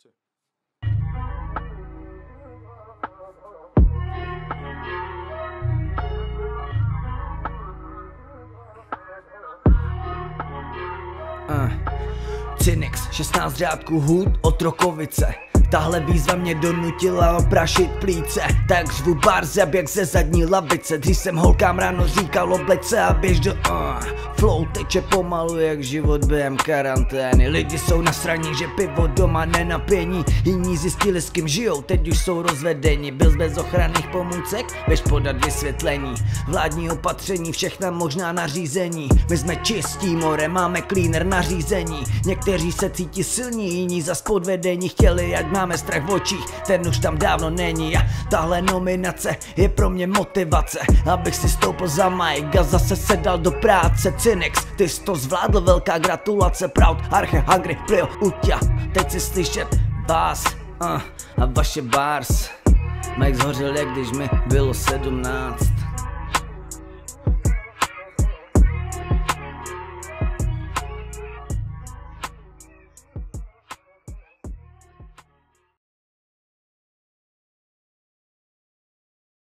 kluci. Uh. Cinix, 16 řádků hůd otrokovice Tahle výzva mě donutila oprašit plíce. Tak žvu barzeb jak ze zadní lavice. Dřív jsem holkám ráno říkal obleč se a běž do uh, Flow teče pomalu jak život během karantény. Lidi jsou na straně, že pivo doma nenapění. Jiní zjistili s kým žijou, teď už jsou rozvedeni. Byl bez ochranných pomůcek, běž podat vysvětlení. Vládní opatření, všechna možná nařízení. My jsme čistí more, máme cleaner nařízení. Někteří se cítí silní, jiní za podvedení. Chtěli, ať máme strach v očích, ten už tam dávno není. A tahle nominace je pro mě motivace Abych si stoupil za Mike a zase sedal do práce. Cinex, ty jsi to zvládl, velká gratulace. Proud, Arche, Hungry, Plio, Utia. Teď si slyšet vás uh, a vaše bars. Mike zhořil jak když mi bylo sedmnáct